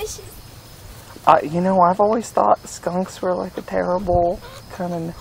fishes. Uh, you know, I've always thought skunks were like a terrible kind of